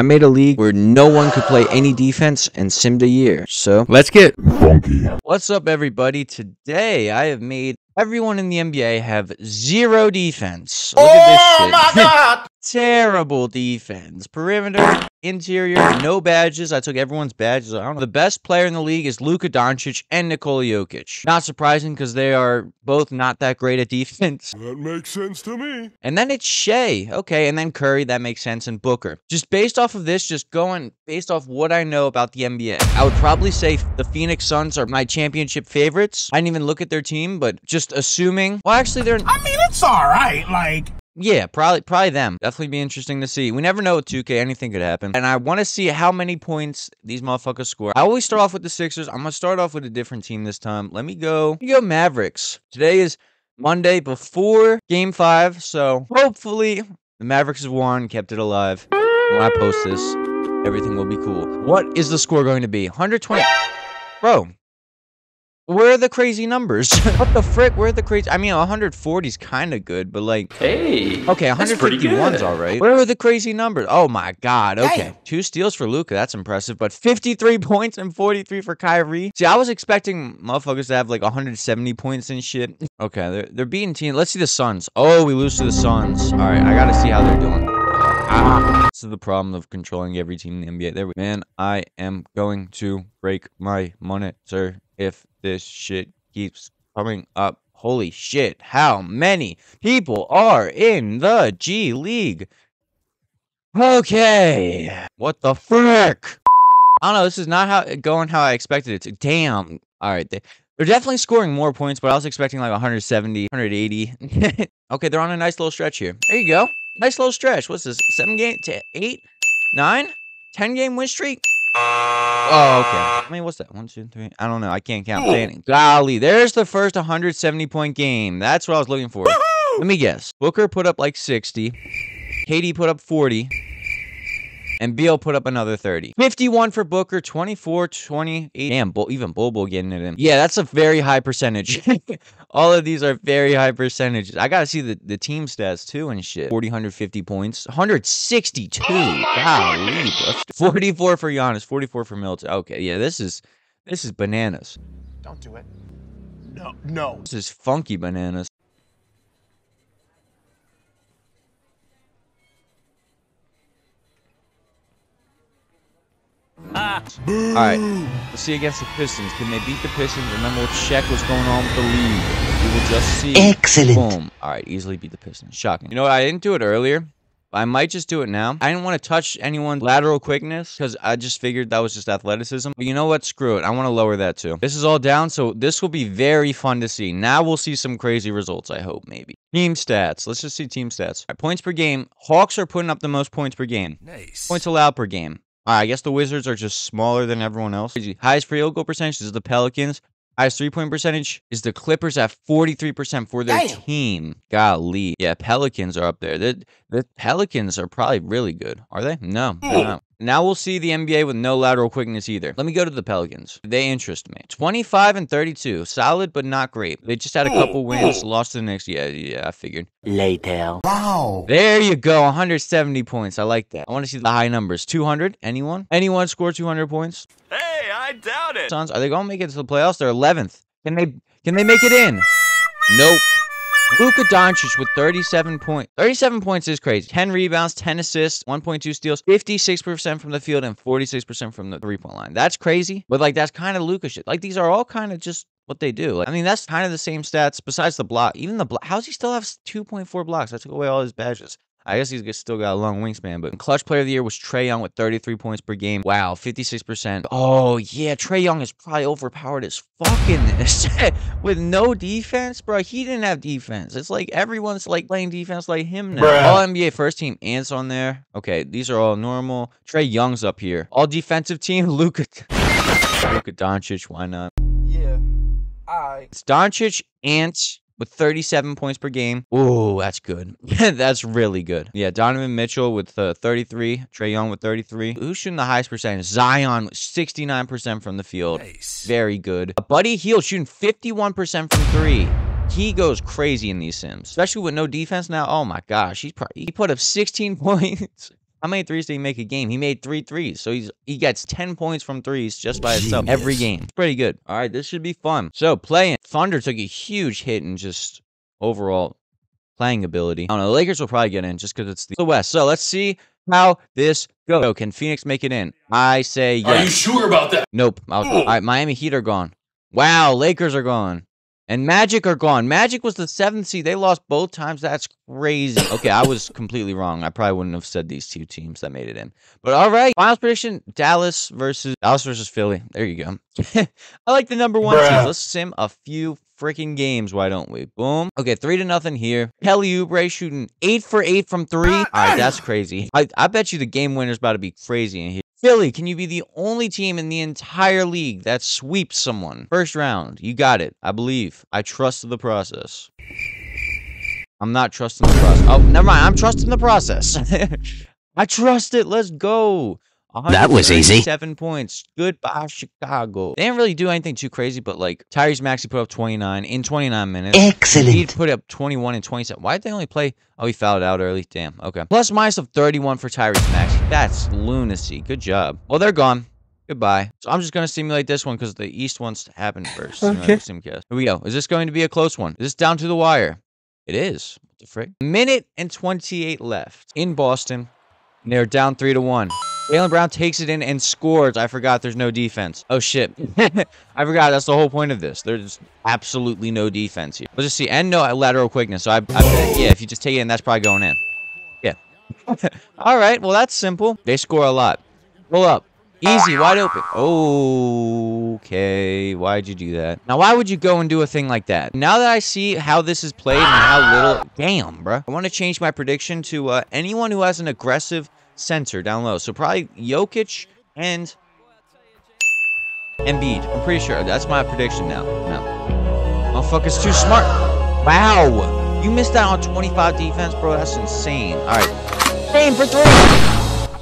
I made a league where no one could play any defense and simmed a year. So let's get Funky. What's up, everybody? Today I have made everyone in the NBA have zero defense. Look at this oh shit. god! Terrible defense. Perimeter, interior, no badges. I took everyone's badges. I don't know. The best player in the league is Luka Doncic and Nikola Jokic. Not surprising because they are both not that great at defense. That makes sense to me. And then it's Shai. Okay. And then Curry. That makes sense. And Booker. Just based off of this, just going based off what I know about the NBA, I would probably say the Phoenix Suns are my championship favorites. I didn't even look at their team, but just assuming. Well, actually, they're. I mean, it's all right. Like, Yeah, probably probably them. Definitely be interesting to see. We never know with 2K, anything could happen. And I want to see how many points these motherfuckers score. I always start off with the Sixers. I'm gonna start off with a different team this time. Let me go. Let me go Mavericks. Today is Monday before game five, so hopefully the Mavericks have won, kept it alive. When I post this, everything will be cool. What is the score going to be? 120. Bro, where are the crazy numbers? what the frick? Where are the crazy? I mean, 140 is kind of good, but like, Hey. okay, that's pretty 151's all right. Where are the crazy numbers? Oh my god. Okay, Damn. two steals for Luka. That's impressive. But 53 points and 43 for Kyrie. See, I was expecting motherfuckers to have like 170 points and shit. Okay, they're they're beating team. Let's see the Suns. Oh, we lose to the Suns. All right, I gotta see how they're doing. Ah, this is the problem of controlling every team in the NBA. There, we man, I am going to break my monitor if this shit keeps coming up. Holy shit! How many people are in the G League? Okay, what the frick? I don't know. This is not how going how I expected it to. Damn. All right, they, they're definitely scoring more points, but I was expecting like 170, 180. okay, they're on a nice little stretch here. There you go. Nice little stretch. What's this? Seven game, to eight, nine, ten game win streak. Oh, okay. I mean, what's that? One, two, three. I don't know. I can't count. Standing. Golly, there's the first 170 point game. That's what I was looking for. Let me guess. Booker put up like 60. KD put up 40. And Beal put up another 30. 51 for Booker, 24, 28. Damn, Bo- even Bobo getting it in. Yeah, that's a very high percentage. All of these are very high percentages. I gotta see the, the team stats too and shit. 40, 150 points. 162. Golly, 44 for Giannis, 44 for Middleton. Okay, yeah, this is this is bananas. don't do it. No, no. This is funky bananas. All right, let's see against the Pistons. Can they beat the Pistons? And then we'll check what's going on with the league. We will just see. Excellent. Boom. All right, easily beat the Pistons. Shocking. You know what? I didn't do it earlier. I might just do it now. I didn't want to touch anyone's lateral quickness because I just figured that was just athleticism. But you know what? Screw it. I want to lower that too. This is all down, so this will be very fun to see. Now we'll see some crazy results, I hope, maybe. Team stats. Let's just see team stats. All right, points per game. Hawks are putting up the most points per game. Nice. Points allowed per game. I guess the Wizards are just smaller than everyone else. Highest field goal percentage is the Pelicans. Highest three point percentage is the Clippers at 43% for their Damn. team. Golly. Yeah, Pelicans are up there. The, the Pelicans are probably really good. Are they? No, they're hmm. not. Now we'll see the NBA with no lateral quickness either. Let me go to the Pelicans. They interest me. 25 and 32. Solid, but not great. They just had a hmm. couple wins. Lost to the Knicks. Yeah, yeah, I figured. Later. Wow. There you go, 170 points. I like that. I want to see the high numbers. 200? Anyone? Anyone score 200 points? Hey, I doubt it. Suns, are they going to make it to the playoffs? They're 11th. Can they can they make it in? Nope. Luka Doncic with 37 points. 37 points is crazy. 10 rebounds, 10 assists, 1.2 steals, 56% from the field, and 46% from the three point line. That's crazy. But like that's kind of Luka shit. Like these are all kind of just what they do. Like, I mean, that's kind of the same stats besides the block. Even the block. How's he still have 2.4 blocks? I took away all his badges. I guess he's still got a long wingspan, but clutch player of the year was Trae Young with 33 points per game. Wow, 56%. Oh, yeah, Trae Young is probably overpowered as fucking this. with no defense, bro. He didn't have defense. It's like everyone's like playing defense like him now. Bruh. All NBA first team Ant's on there. Okay, these are all normal. Trae Young's up here. All defensive team, Luka. Luka Doncic, why not? Yeah. I. It's Doncic, Ant with 37 points per game. Ooh, that's good. that's really good. Yeah, Donovan Mitchell with uh, 33. Trae Young with 33. Who's shooting the highest percentage? Zion 69% from the field. Nice. Very good. Uh, Buddy Hield shooting 51% from three. He goes crazy in these sims, especially with no defense now. Oh my gosh, he's probably he put up 16 points. How many threes did he make a game? He made three threes. So he's he gets 10 points from threes just by itself every game. It's pretty good. All right, this should be fun. So playing. Thunder took a huge hit in just overall playing ability. I don't know. The Lakers will probably get in just because it's the West. So let's see how this goes. So can Phoenix make it in? I say yes. Are you sure about that? Nope. I all right, Miami Heat are gone. Wow, Lakers are gone. And Magic are gone. Magic was the seventh seed. They lost both times. That's crazy. Okay, I was completely wrong. I probably wouldn't have said these two teams that made it in. But all right, finals prediction: Dallas versus Dallas versus Philly. There you go. I like the number one team. Let's sim a few freaking games. Why don't we? Boom. Okay, three to nothing here. Kelly Oubre shooting eight for eight from three. All right, that's crazy. I, I bet you the game winner's about to be crazy in here. Philly, can you be the only team in the entire league that sweeps someone? First round. You got it. I believe. I trust the process. I'm not trusting the process. Oh, never mind. I'm trusting the process. I trust it. Let's go. That was easy. Seven points. Goodbye, Chicago. They didn't really do anything too crazy, but like Tyrese Maxey put up 29 in 29 minutes. Excellent. He'd put up 21 and 27. Why did they only play? Oh, he fouled out early. Damn. Okay. Plus minus of 31 for Tyrese Maxey. That's lunacy. Good job. Well, they're gone. Goodbye. So I'm just going to simulate this one because the East wants to happen first. Okay. Here we go. Is this going to be a close one? Is this down to the wire? It is. What the frick? Minute and 28 left in Boston. And They're down 3 to 1. Jaylen Brown takes it in and scores. I forgot there's no defense. Oh, shit. I forgot. That's the whole point of this. There's absolutely no defense here. Let's just see. And no lateral quickness. So I, I bet, yeah, if you just take it in, that's probably going in. Yeah. All right. Well, that's simple. They score a lot. Pull up. Easy. Wide open. Okay. Why'd you do that? Now, why would you go and do a thing like that? Now that I see how this is played and how little... Damn, bruh. I want to change my prediction to uh, anyone who has an aggressive center down low. So probably Jokic and Embiid. I'm pretty sure. That's my prediction now. No. Motherfucker's too smart. Wow. You missed out on 25 defense, bro. That's insane. All right. Same for three.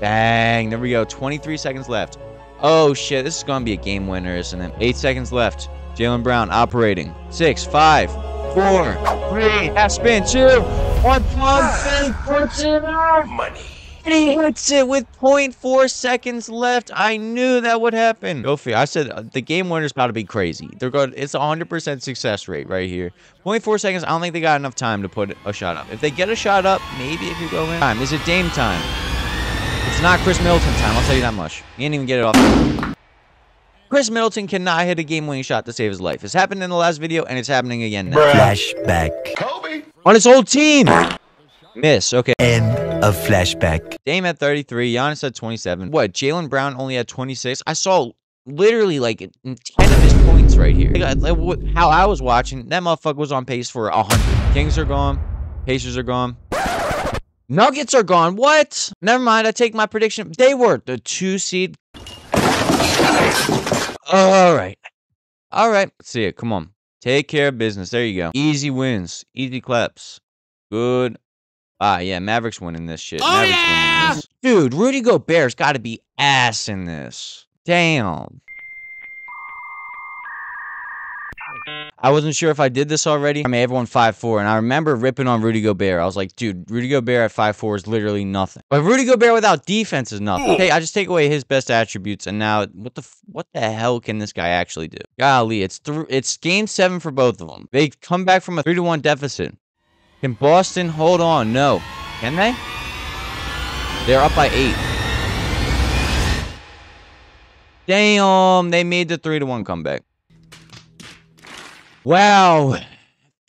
Bang. There we go. 23 seconds left. Oh, shit. This is going to be a game winner, isn't it? Eight seconds left. Jaylen Brown operating. Six, five, four, three, half spin, two, one, pump, fake, puts it out. Money. And he hits it with 0.4 seconds left. I knew that would happen. Go figure. I said uh, the game winner's about to be crazy. They're going. It's a 100% success rate right here. 0.4 seconds. I don't think they got enough time to put a shot up. If they get a shot up, maybe it could go in. Time. Is it Dame time? It's not Khris Middleton time. I'll tell you that much. He didn't even get it off. Khris Middleton cannot hit a game-winning shot to save his life. It's happened in the last video, and it's happening again now. Flashback. Kobe. On his old team. Miss. Okay. End of flashback. Dame at 33. Giannis at 27. What? Jaylen Brown only at 26. I saw literally like 10 of his points right here. Like, like, how I was watching, that motherfucker was on pace for 100. Kings are gone. Pacers are gone. Nuggets are gone. What? Never mind. I take my prediction. They were the two seed. All right. All right. Let's see it. Come on. Take care of business. There you go. Easy wins. Easy claps. Good. Ah, yeah. Mavericks winning this shit. Mavericks winning this. Dude, Rudy Gobert's got to be ass in this. Damn. I wasn't sure if I did this already. I may have won 5-4, and I remember ripping on Rudy Gobert. I was like, dude, Rudy Gobert at 5-4 is literally nothing. But Rudy Gobert without defense is nothing. Okay, I just take away his best attributes, and now what the what the hell can this guy actually do? Golly, it's through. It's game seven for both of them. They come back from a three to one deficit. Can Boston hold on? No. Can they? They're up by eight. Damn, they made the three to one comeback. Wow.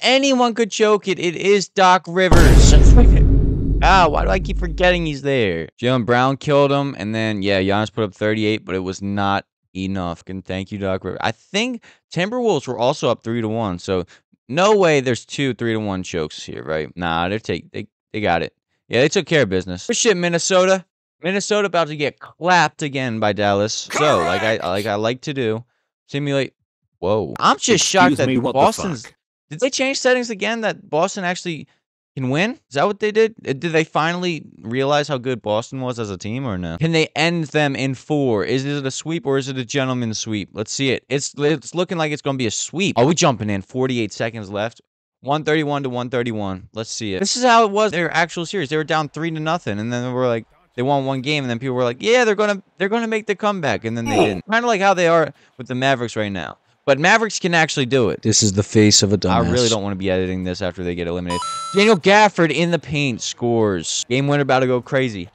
Anyone could choke it. It is Doc Rivers. ah, why do I keep forgetting he's there? Jaylen Brown killed him, and then yeah, Giannis put up 38, but it was not enough. And thank you, Doc Rivers. I think Timberwolves were also up three to one, so no way there's two three to one chokes here, right? Nah, they're take they they got it. Yeah, they took care of business. Good shit, Minnesota. Minnesota about to get clapped again by Dallas. So, like I like I like to do, simulate. Whoa, I'm just shocked Excuse that me, what the Boston's. fuck? Did they change settings again? That Boston actually can win? Is that what they did? Uh, Did they finally realize how good Boston was as a team, or no? Can they end them in four? Is it a sweep or is it a gentleman's sweep? Let's see it. It's it's looking like it's gonna be a sweep. Are we jumping in? 48 seconds left. 131 to 131. Let's see it. This is how it was their actual series. They were down three to nothing, and then they were like they won one game, and then people were like, "Yeah, they're gonna they're gonna make the comeback," and then they didn't. Kind of like how they are with the Mavericks right now. But Mavericks can actually do it. This is the face of a dumbass. I really don't want to be editing this after they get eliminated. Daniel Gafford in the paint scores. Game winner about to go crazy.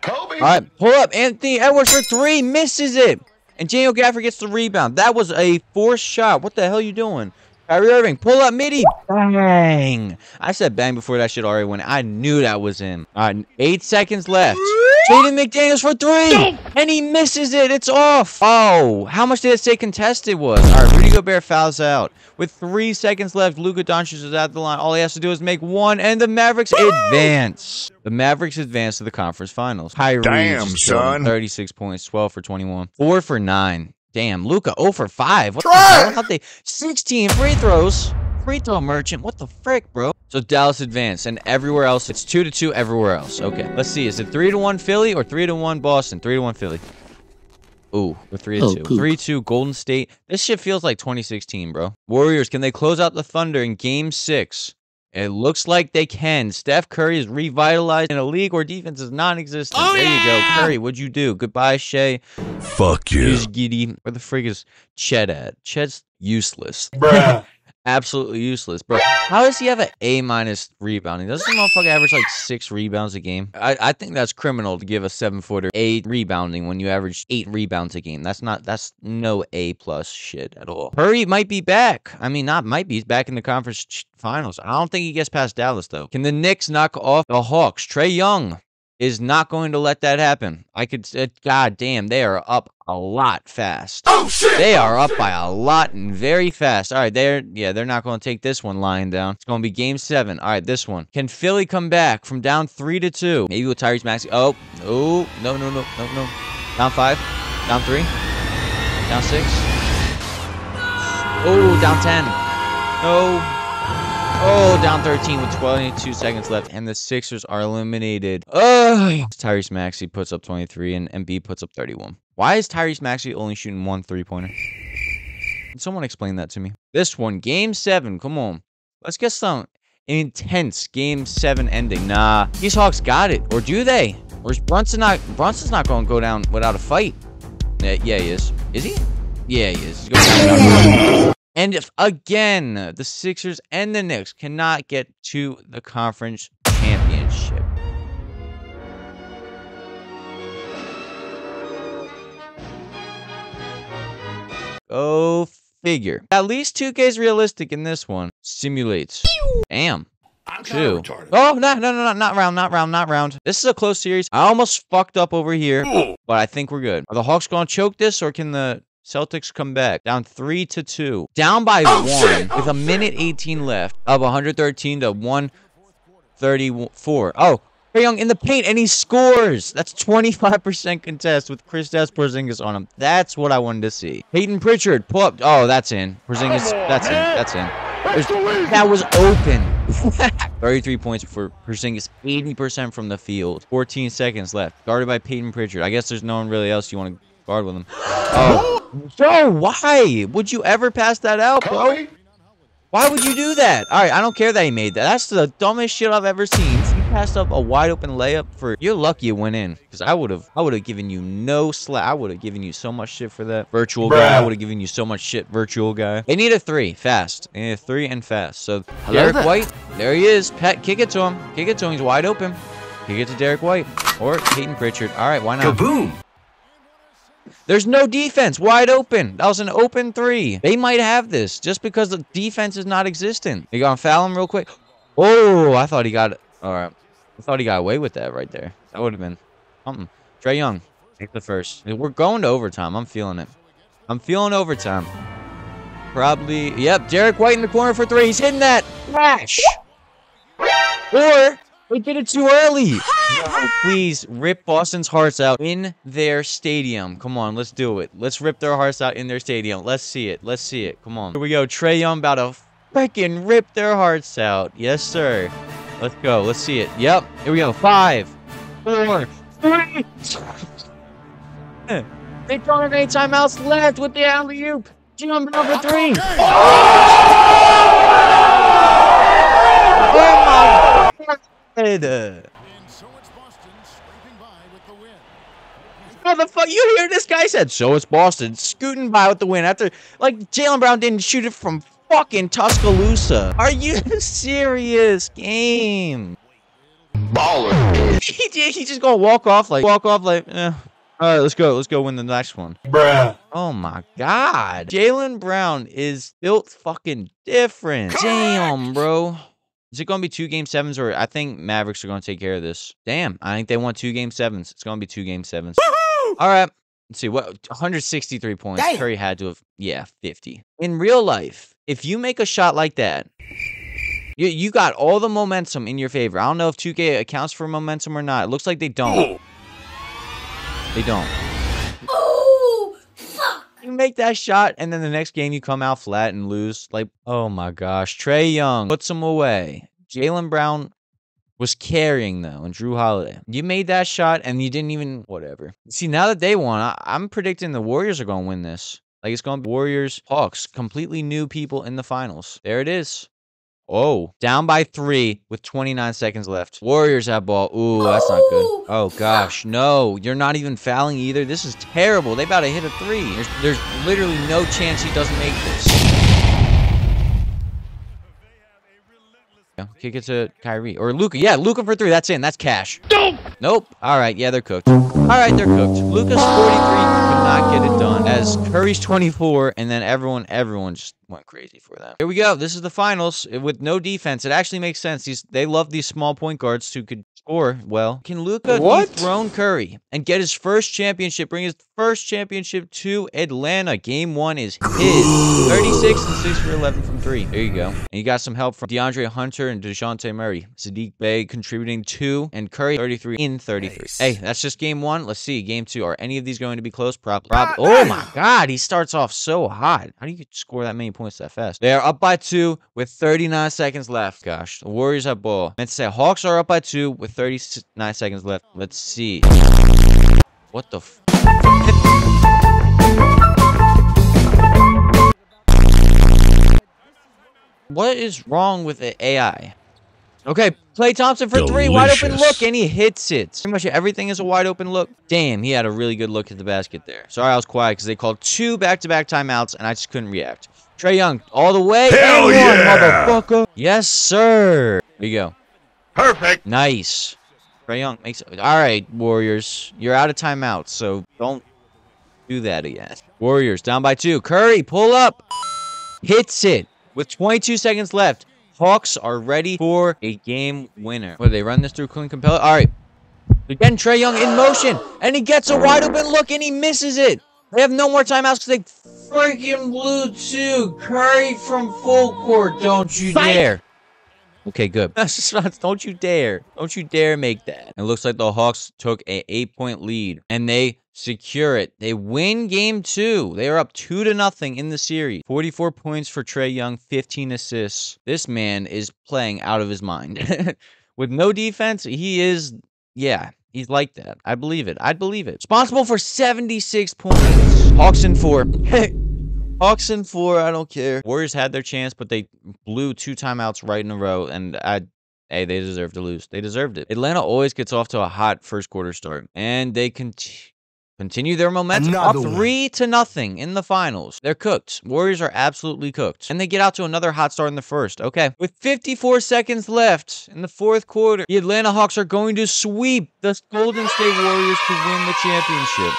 Kobe. All right, pull up. Anthony Edwards for three, misses it. And Daniel Gafford gets the rebound. That was a forced shot. What the hell are you doing? Kyrie Irving, pull up midi. Bang. I said bang before that shit already went. I knew that was him. All right, eight seconds left. Jaden McDaniels for three. And he misses it. It's off. Oh, how much did it say contested was? All right, Rudy Gobert fouls out. With three seconds left, Luka Doncic is at the line. All he has to do is make one, and the Mavericks advance. The Mavericks advance to the conference finals. Kyrie Damn, just killed him. son. 36 points, 12 for 21. 4 for 9. Damn, Luka 0 for 5. What the hell? How'd they 16 free throws? Free throw merchant. What the frick, bro? So Dallas advanced, and everywhere else it's 2 to 2 everywhere else. Okay, let's see. Is it 3 to 1 Philly or 3 to 1 Boston? 3 to 1 Philly. Ooh, we're 3 to Oh, 2. poop. 3 2 Golden State. This shit feels like 2016, bro. Warriors, can they close out the Thunder in game 6? It looks like they can. Steph Curry is revitalized in a league where defense is non-existent. Oh, there you go, Curry. What'd you do? Goodbye, Shai. Fuck you. Use Giddey. Where the frig is Chet at? Chet's useless. Absolutely useless, bro. How does he have an A minus rebounding? Doesn't the motherfucker average like six rebounds a game? I, I think that's criminal to give a seven footer A rebounding when you average eight rebounds a game. That's not that's no A plus shit at all. Curry might be back. I mean, not might be. He's back in the conference finals. I don't think he gets past Dallas though. Can the Knicks knock off the Hawks? Trae Young is not going to let that happen. I could say, eh, God damn, they are up a lot fast. Oh shit. They are up by a lot and very fast. All right, they're yeah, they're not going to take this one lying down. It's going to be game seven. All right, this one. Can Philly come back from down three to two? Maybe with Tyrese Maxey. Oh, oh, no, no, no, no, no. Down five, down three, down six. Oh, down ten. No. Oh, down 13 with 22 seconds left, and the Sixers are eliminated. Oh, Tyrese Maxey puts up 23, and Embiid puts up 31. Why is Tyrese Maxey only shooting one three-pointer? Can someone explain that to me? This one, Game 7, come on. Let's get some intense Game 7 ending. Nah, these Hawks got it. Or do they? Or is Brunson not... Brunson's not going to go down without a fight. Yeah, yeah, he is. Is he? Yeah, he is. He's going down without a fight. And if again the Sixers and the Knicks cannot get to the conference championship. Go figure. At least 2K is realistic in this one. Simulates. Damn. I'm Two. retarded. Oh, no, no, no, no, not round, not round, not round. This is a close series. I almost fucked up over here, but I think we're good. Are the Hawks going to choke this, or can the Celtics come back? Down three to two. Down by Oh, one shit. with a minute 18 left. Up 113 to 134. Oh, Young in the paint, and he scores. That's 25% contest with Chris Porzingis on him. That's what I wanted to see. Payton Pritchard, pull up. Oh, that's in. Porzingis, that's in. That's in. There's- that was open. 33 points for Porzingis, 80% from the field. 14 seconds left. Guarded by Payton Pritchard. I guess there's no one really else you want to guard with him. Oh. Bro, why? Would you ever pass that out, bro? Kobe. Why would you do that? All right, I don't care that he made that. That's the dumbest shit I've ever seen. You passed up a wide open layup for. You're lucky it went in, because I would have. I would have given you no slack. I would have given you so much shit for that virtual guy. I would have given you so much shit, virtual guy. They need a three fast. They need a three and fast. So Derrick White, there he is. Pet, kick it to him. Kick it to him. He's wide open. Kick it to Derrick White or Payton Pritchard. All right, why not? Kaboom! There's no defense. Wide open. That was an open three. They might have this just because the defense is not existent. You gonna foul him real quick? Oh, I thought he got. All right. I thought he got away with that right there. That would have been something. Trae Young, take the first. We're going to overtime. I'm feeling it. I'm feeling overtime. Probably. Yep. Derrick White in the corner for three. He's hitting that. Flash. Or they did it too early. No, please rip Boston's hearts out in their stadium. Come on, let's do it. Let's rip their hearts out in their stadium. Let's see it. Let's see it. Come on. Here we go. Trae Young about to freaking rip their hearts out. Yes, sir. Let's go. Let's see it. Yep. Here we go. Five, four, three. They don't have any timeouts left with the alley oop. Jump over three. Oh! Oh How the fuck you hear this guy said? So it's Boston scooting by with the win after like Jaylen Brown didn't shoot it from fucking Tuscaloosa. Are you serious? Game. Baller. he. He just gonna walk off like walk off like. Eh. All right, let's go. Let's go win the next one. Bruh. Oh my god. Jaylen Brown is built fucking different. Damn, bro. Is it going to be two game sevens or I think Mavericks are going to take care of this? Damn. I think they want two game sevens. It's going to be two game sevens. All right. Let's see. What 163 points. Damn. Curry had to have yeah, 50. In real life, if you make a shot like that, you, you got all the momentum in your favor. I don't know if 2K accounts for momentum or not. It looks like they don't. They don't. You make that shot, and then the next game you come out flat and lose. Like, oh my gosh. Trae Young puts him away. Jaylen Brown was carrying, though, and Jrue Holiday. You made that shot, and you didn't even. Whatever. See, now that they won, I, I'm predicting the Warriors are going to win this. Like, it's going to be Warriors, Hawks, completely new people in the finals. There it is. Oh, down by three with 29 seconds left. Warriors have ball. Ooh, that's not good. Oh gosh, no, you're not even fouling either. This is terrible. They about to hit a three. There's, there's literally no chance he doesn't make this. Yeah, Kick it to Kyrie or Luka. Yeah, Luka for three. That's in. That's cash. Nope. Nope. All right. Yeah, they're cooked. All right, they're cooked. Luka's 43 could not get it done. As Curry's 24, and then everyone, everyone just went crazy for them. Here we go. This is the finals with no defense. It actually makes sense. These they love these small point guards who could score well. Can Luka What? dethrone Curry and get his first championship? Bring his first championship to Atlanta. Game one is his. 36 and 6 for 11 from three. There you go. And you got some help from DeAndre Hunter and DeJounte Murray. Saddiq Bey contributing two, and Curry 33 in 33. Hey, that's just game one. Let's see. Game two. Are any of these going to be close? Probably. Prob- oh ah! my God. He starts off so hot. How do you score that many points that fast? They are up by two with 39 seconds left. Gosh, the Warriors have ball. Let's say Hawks are up by two with 39 seconds left. Let's see. What the f- What is wrong with the AI? Okay, Klay Thompson for three, wide open look, and he hits it. Pretty much everything is a wide open look. Damn, he had a really good look at the basket there. Sorry, I was quiet because they called two back-to-back timeouts, and I just couldn't react. Trae Young, all the way. Hell and one, yeah! motherfucker. Yes, sir. There you go. Perfect. Nice. Trae Young makes it. All right, Warriors. You're out of timeouts, so don't do that again. Warriors down by two. Curry, pull up. Hits it with 22 seconds left. Hawks are ready for a game winner. What, they run this through Clint Capela? All right. Again, Trae Young in motion, and he gets a wide open look, and he misses it. They have no more timeouts because they freaking blew two. Curry from full court. Don't you dare. Okay, good. Don't you dare. Don't you dare make that. It looks like the Hawks took a eight point lead and they secure it. They win game two. They are up two to nothing in the series. 44 points for Trae Young, 15 assists. This man is playing out of his mind. With no defense, he is, yeah, he's like that. I believe it. I'd believe it. Responsible for 76 points. Hawks in four. Hawks in four. I don't care. Warriors had their chance, but they blew two timeouts right in a row, and I. Hey, they deserve to lose. They deserved it. Atlanta always gets off to a hot first quarter start, and they conti- continue their momentum Another up one. three to nothing in the finals. They're cooked. Warriors are absolutely cooked, and they get out to another hot start in the first. Okay, with 54 seconds left in the fourth quarter, the Atlanta Hawks are going to sweep the Golden State Warriors to win the championship.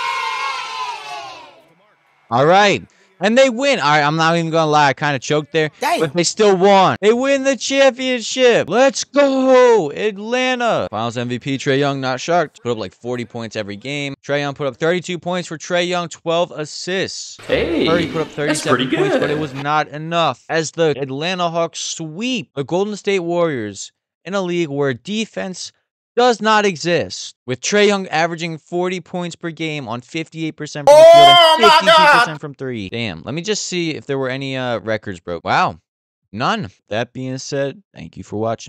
All right. And they win. All right, I'm not even gonna lie, I kind of choked there, Damn. but they still won. They win the championship. Let's go, Atlanta. Finals MVP Trae Young, not shocked. Put up like 40 points every game. Trae Young put up 32 points for Trae Young, 12 assists. Hey, Curry put up that's 37 pretty points, but it was not enough. As the Atlanta Hawks sweep the Golden State Warriors in a league where defense does not exist, with Trae Young averaging 40 points per game on 58% from the Oh field and 52% from three. Damn. Let me just see if there were any uh, records broke. Wow. None. That being said, thank you for watching.